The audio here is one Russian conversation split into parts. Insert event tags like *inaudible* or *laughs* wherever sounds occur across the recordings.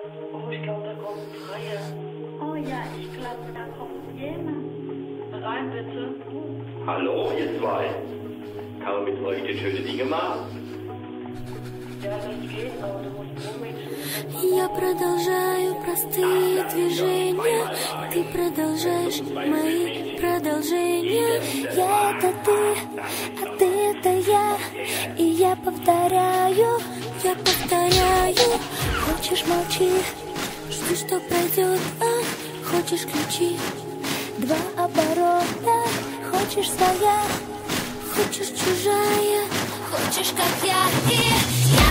Oh, ich glaube, da kommt ein Reihe. Oh ja, ich glaube, da kommt jemand. Rein bitte. Hallo, ihr zwei. Kann man mit euch die schöne Dinge machen? Ja, das geht, aber du musst umwechseln. Я продолжаю простые движения, ты продолжаешь мои продолжения. Я это ты, а ты это я, и я повторяю, я повторяю. Хочешь молчи, жди, что пройдет, а? Хочешь ключи. Два оборота, хочешь своя, хочешь чужая, хочешь как я, и я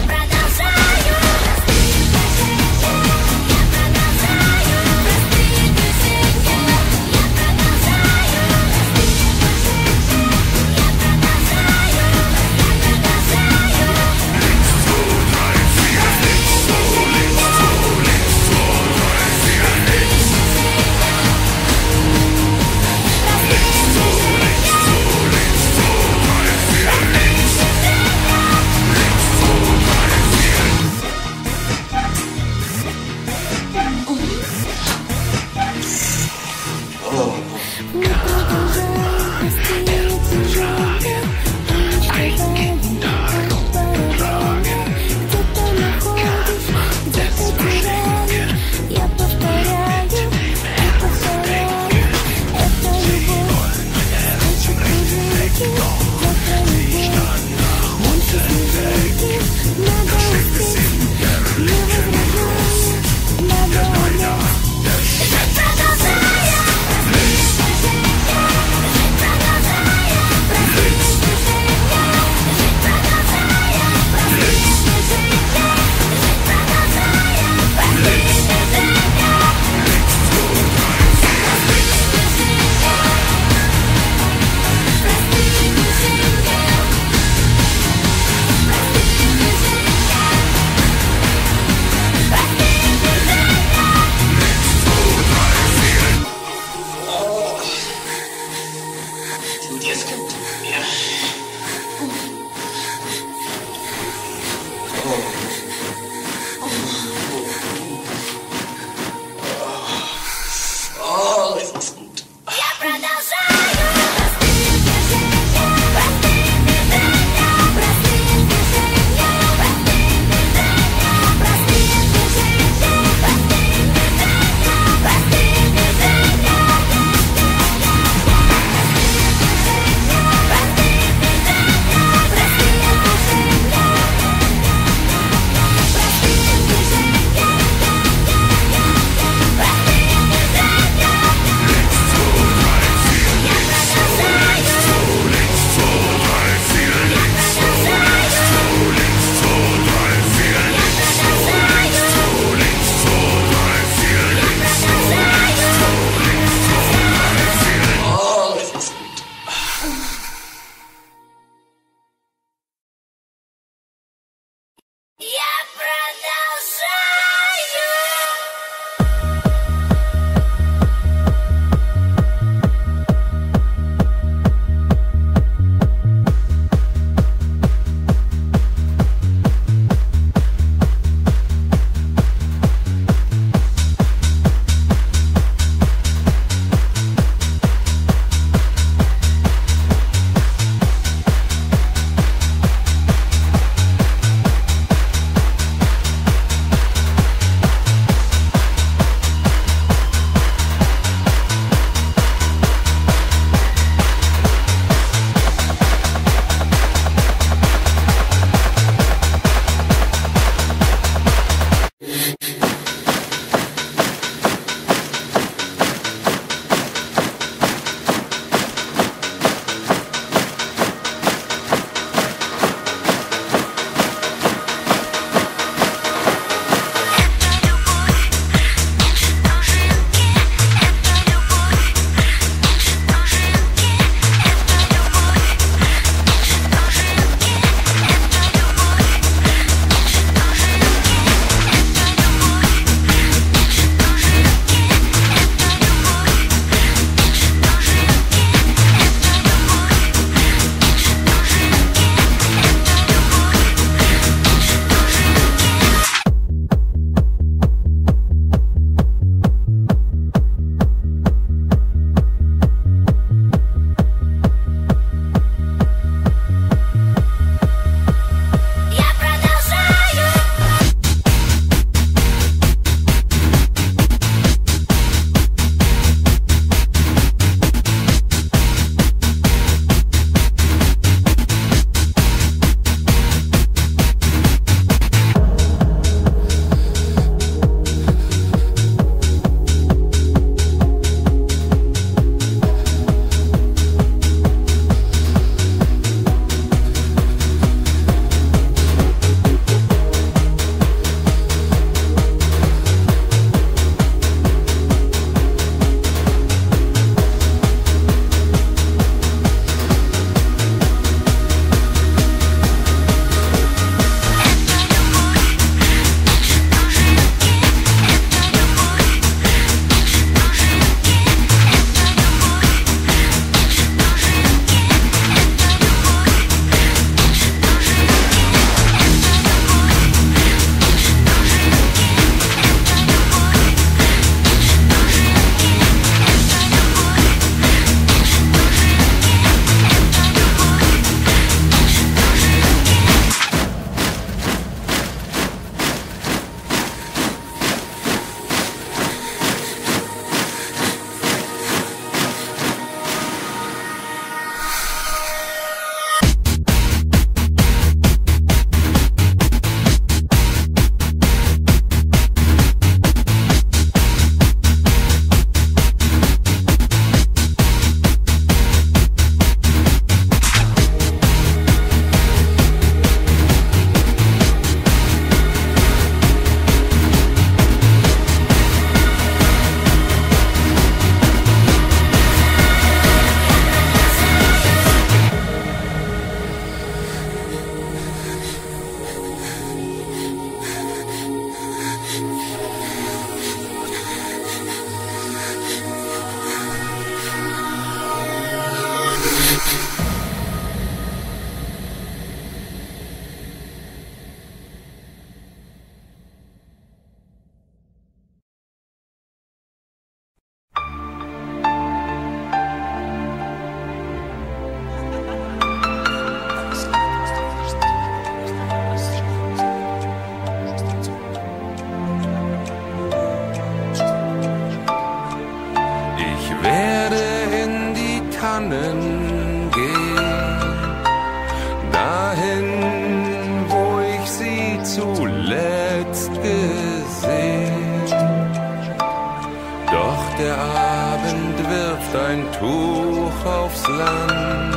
auch aufs Land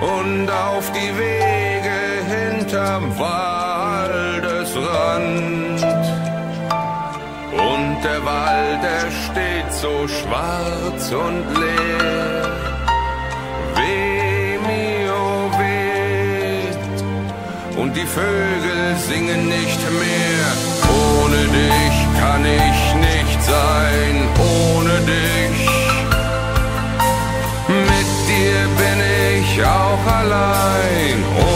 und auf die Wege hinterm Waldesrand. Und der Wald, er steht so schwarz und leer. Weh, mio, weh. Und die Vögel singen nicht mehr. Ohne dich kann ich nicht sein. Ohne dich auch allein. Oh.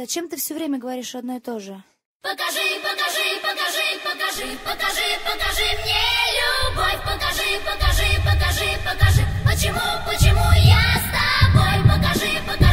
Зачем ты все время говоришь одно и то же? Покажи, покажи, покажи, покажи, покажи, покажи мне любовь. Покажи, покажи, покажи, покажи. Почему, почему я с тобой? Покажи, покажи.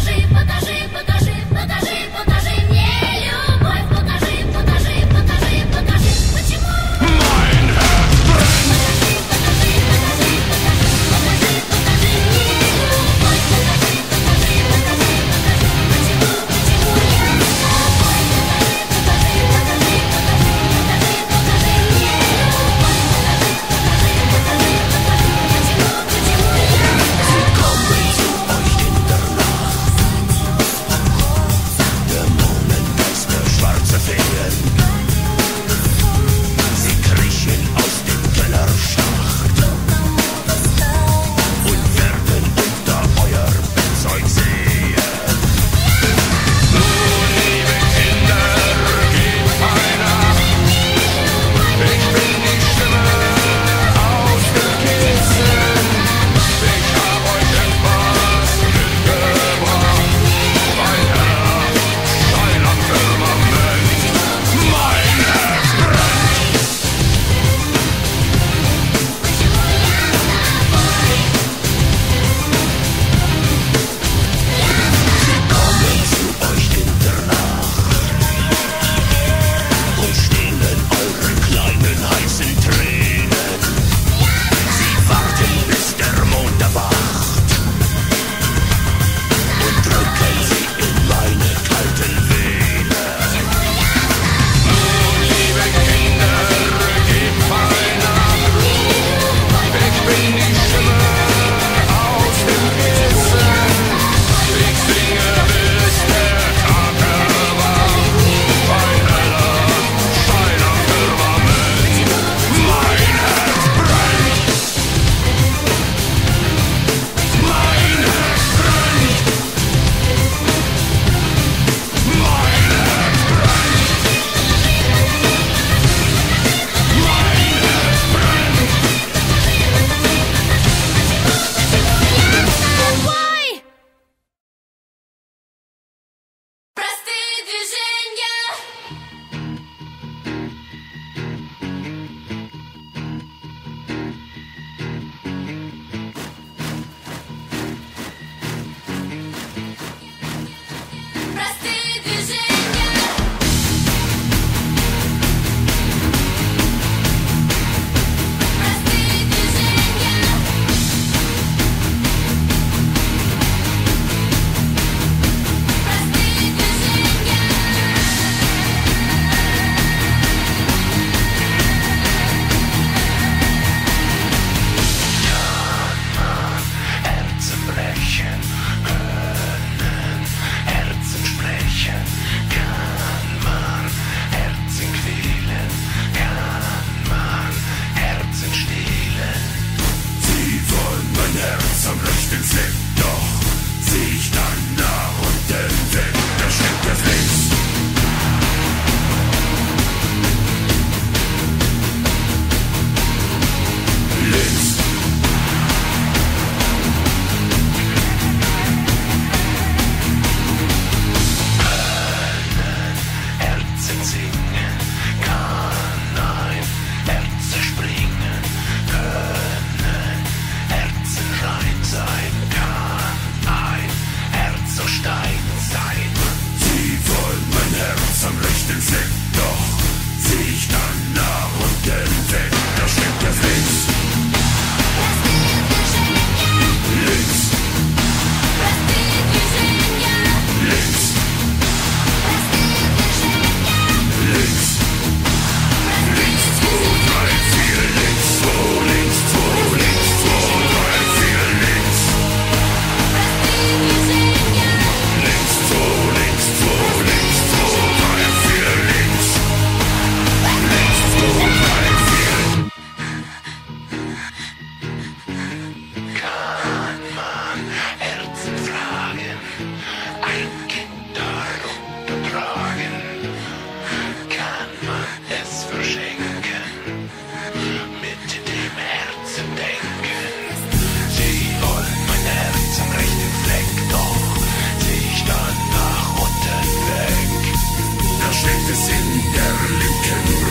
You.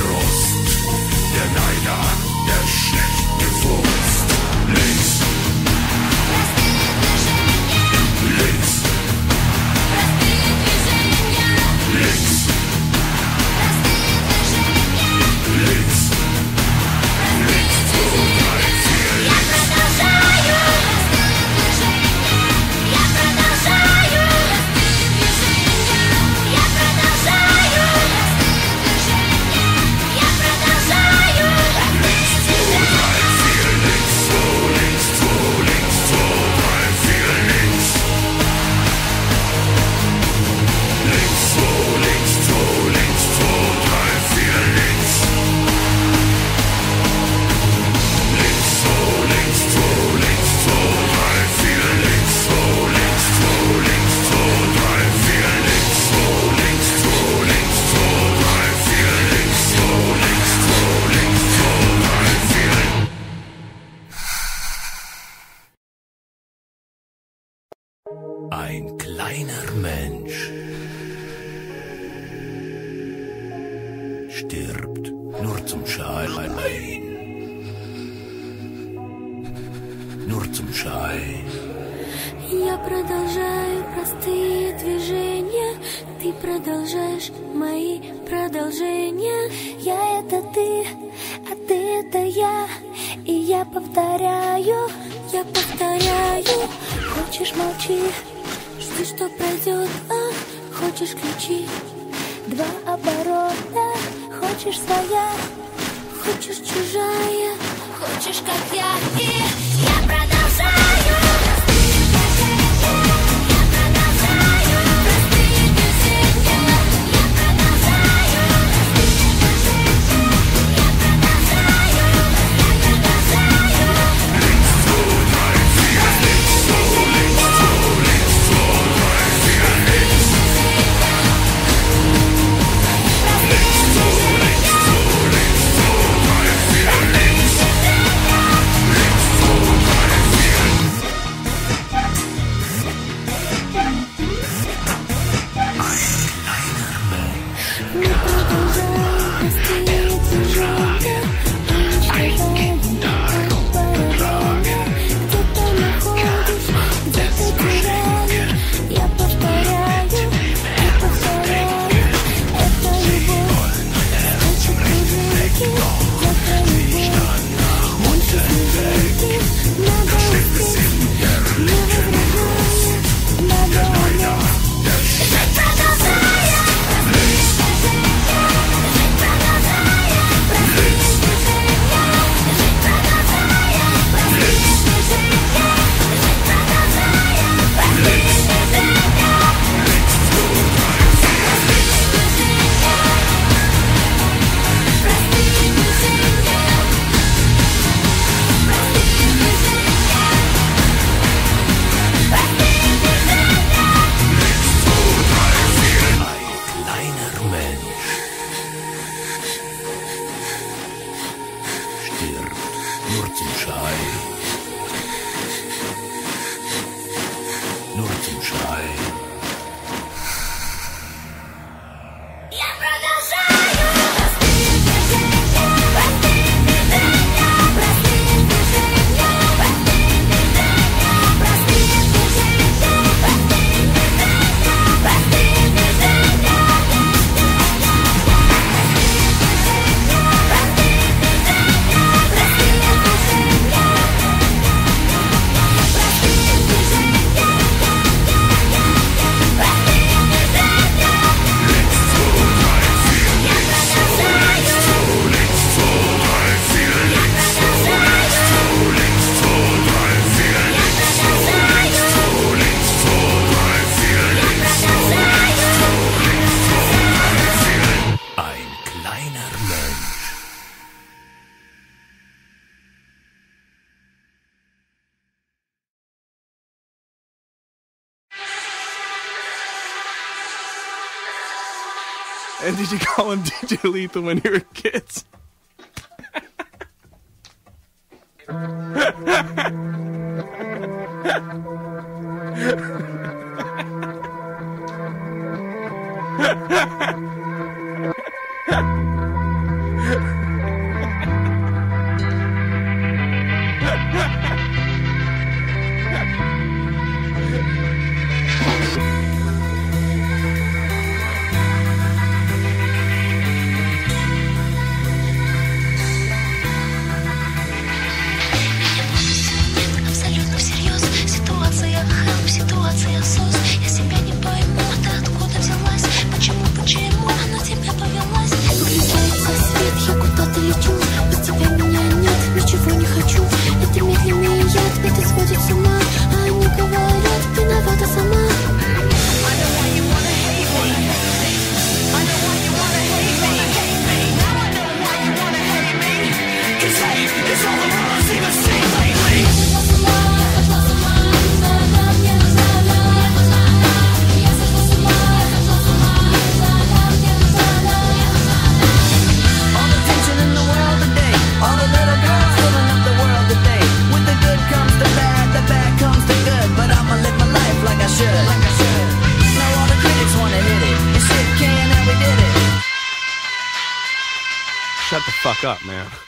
повторяю, я повторяю. Хочешь молчи, жди, что пройдет, а хочешь ключи. Два оборота, хочешь своя, хочешь чужая Хочешь, как я, и я продолжаю. *laughs* did you call him DJ Lethal when you were kids? *laughs* fuck up, man.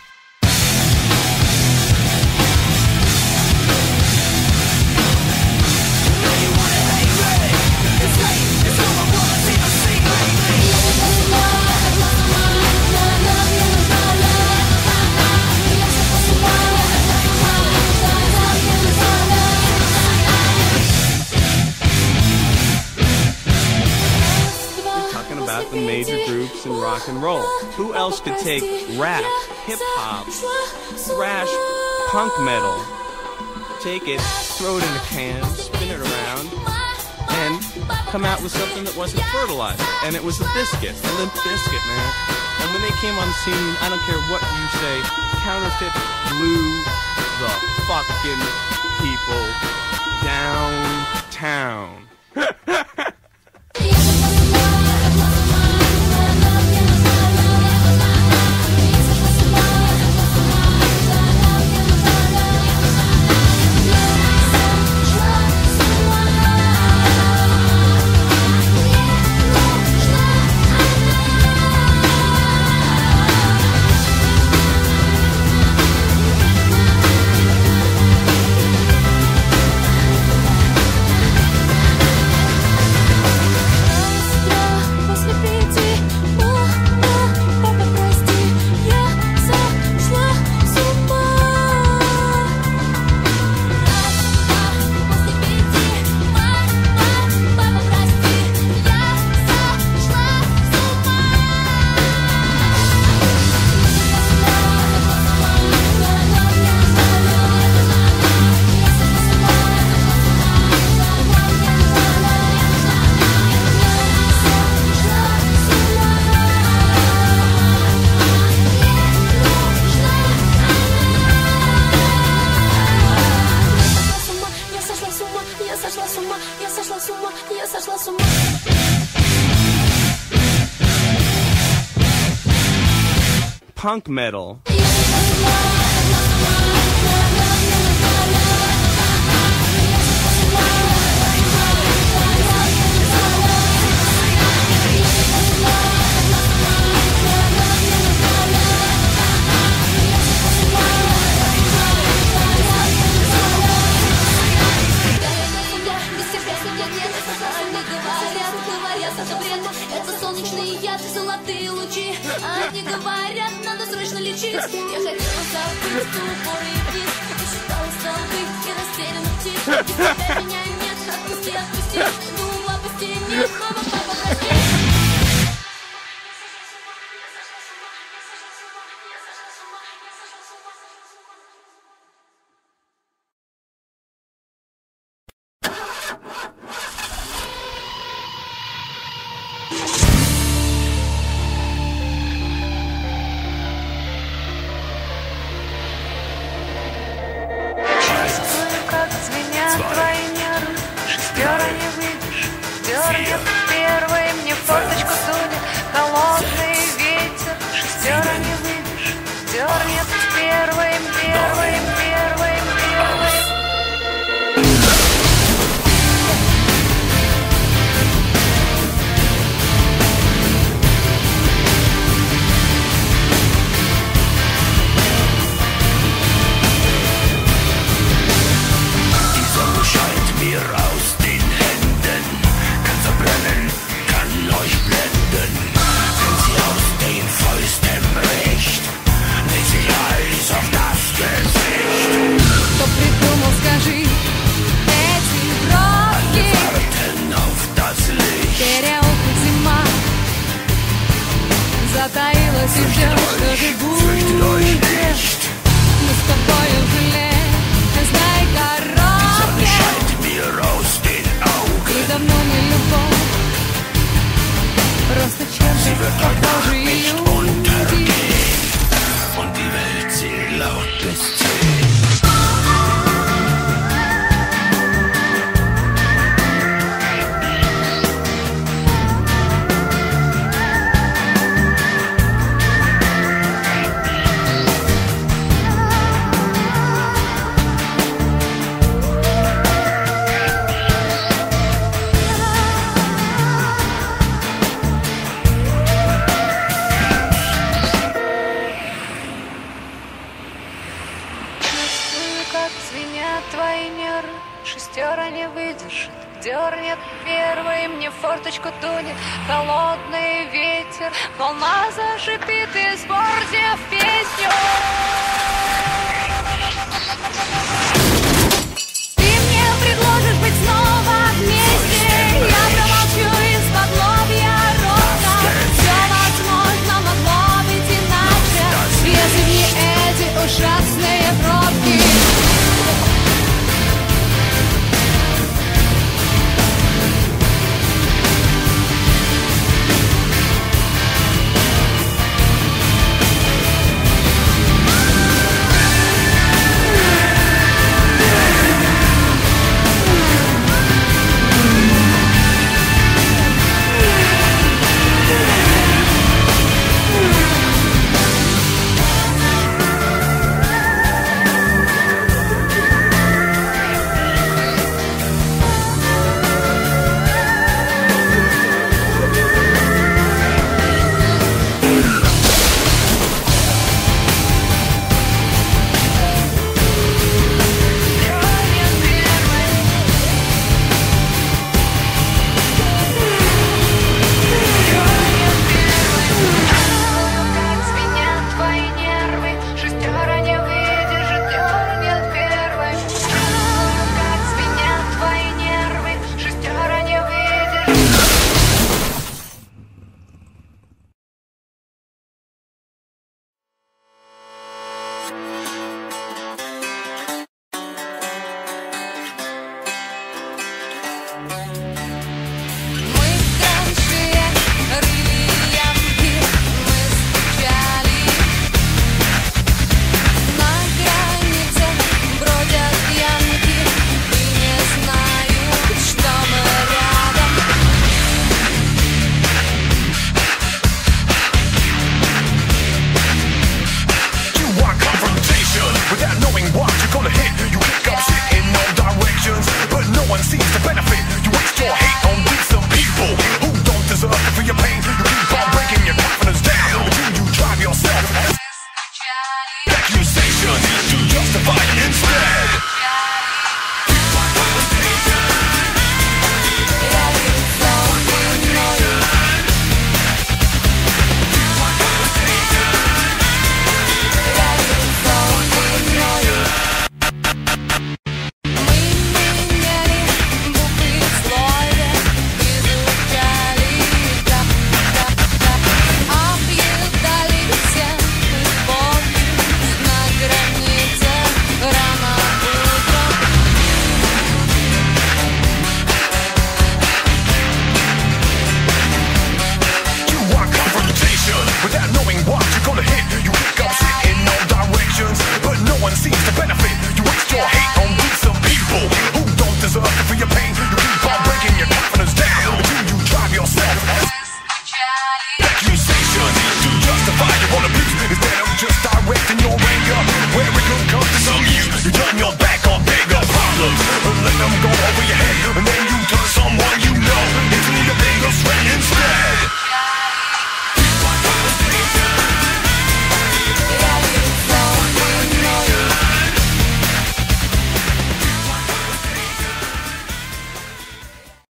and roll. Who else could take rap, hip hop, thrash, punk metal, take it, throw it in a can, spin it around, and come out with something that wasn't fertilizer? And it was a biscuit, a limp biscuit, man. And when they came on the scene, I don't care what you say, counterfeit blew the fucking people downtown. *laughs* punk metal. Меня нет, отпусти, отпусти, думала, пусти, нет.